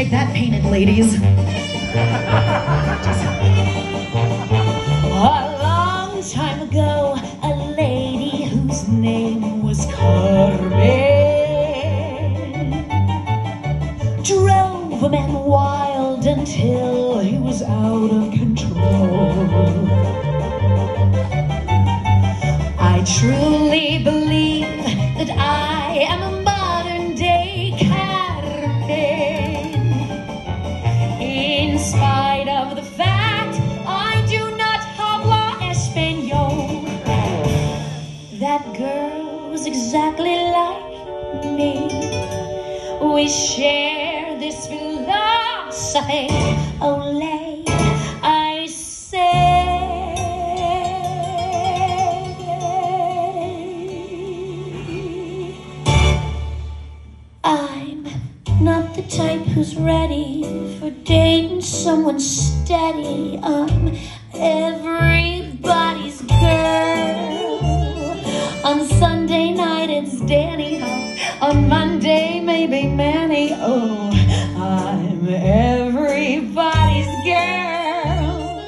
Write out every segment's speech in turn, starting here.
Take that, painted ladies. a long time ago, a lady whose name was Carmen drove a man wild until he was out of control. I truly That girl was exactly like me. We share this philosophy. Olay, I say. I'm not the type who's ready for dating someone steady. I'm everybody's Manny. Oh, I'm everybody's girl.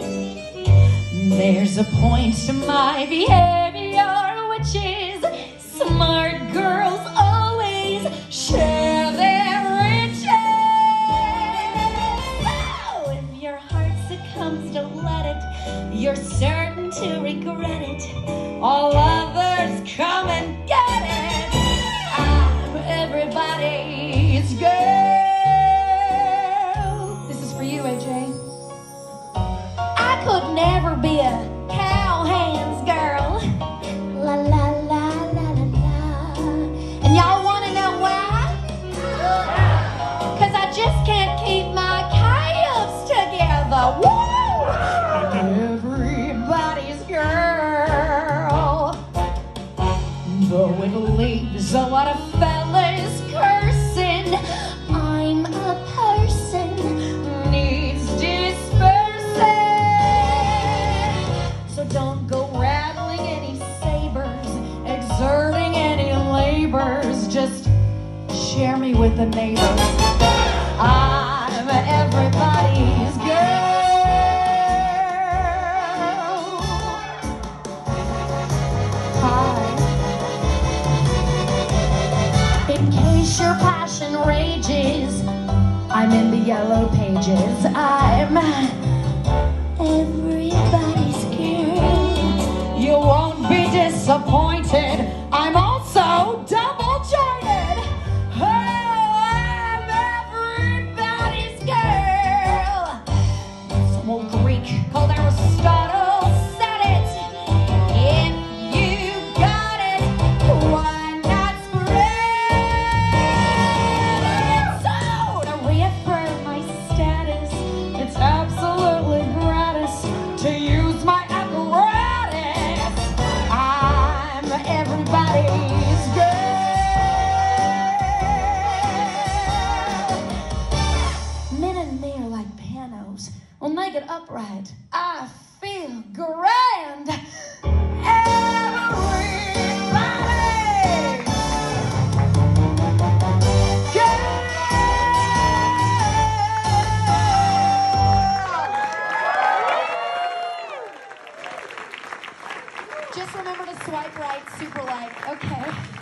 There's a point to my behavior, which is smart girls always share their riches. Oh, if your heart succumbs, don't let it. You're certain to regret it. All others come and get it. I'm everybody's leaves a lot of fellas cursing, I'm a person needs dispersing. So don't go rattling any sabers, exerting any labors. Just share me with the neighbors. I'm everybody's Your passion rages, I'm in the yellow pages. I'm right. I feel grand. Everybody. Yeah. Just remember to swipe right, super light. Okay.